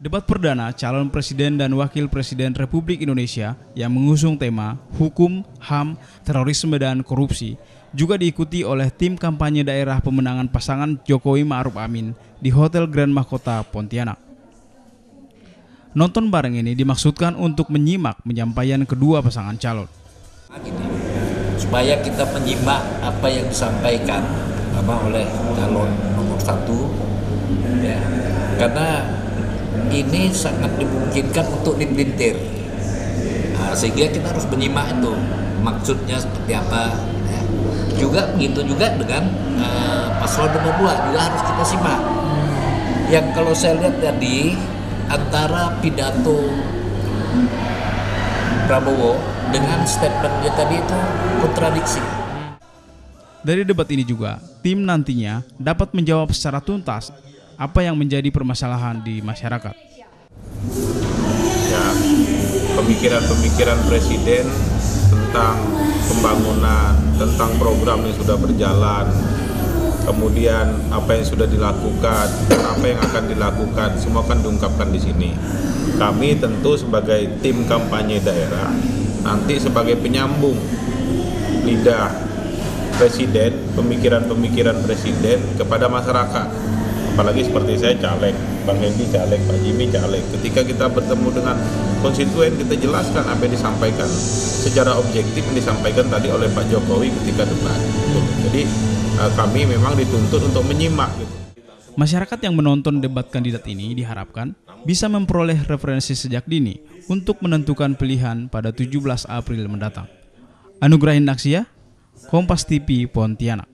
Debat perdana calon presiden dan wakil presiden Republik Indonesia yang mengusung tema hukum, HAM, terorisme dan korupsi juga diikuti oleh tim kampanye daerah pemenangan pasangan Jokowi Ma'ruf Amin di Hotel Grand Mahkota Pontianak. Nonton bareng ini dimaksudkan untuk menyimak penyampaian kedua pasangan calon. Supaya kita menyimak apa yang disampaikan apa oleh calon nomor satu, ya. karena ini sangat dimungkinkan untuk dipelintir nah, sehingga kita harus menyimak itu maksudnya seperti apa ya. juga begitu juga dengan uh, paslon nomor dua juga harus kita simak. Yang kalau saya lihat tadi antara pidato Prabowo dengan statementnya tadi itu kontradiksi. Dari debat ini juga, tim nantinya dapat menjawab secara tuntas apa yang menjadi permasalahan di masyarakat. Ya, pemikiran-pemikiran presiden tentang pembangunan, tentang program yang sudah berjalan, kemudian apa yang sudah dilakukan apa yang akan dilakukan, semua akan diungkapkan di sini. Kami tentu sebagai tim kampanye daerah nanti sebagai penyambung lidah presiden, pemikiran-pemikiran presiden kepada masyarakat apalagi seperti saya caleg Bang Hendy caleg Pak Jimmy caleg ketika kita bertemu dengan konstituen kita jelaskan apa yang disampaikan secara objektif yang disampaikan tadi oleh Pak Jokowi ketika debat jadi eh, kami memang dituntut untuk menyimak gitu. Masyarakat yang menonton debat kandidat ini diharapkan bisa memperoleh referensi sejak dini untuk menentukan pilihan pada 17 April mendatang. Anugerah Indaksia, Kompas TV Pontianak.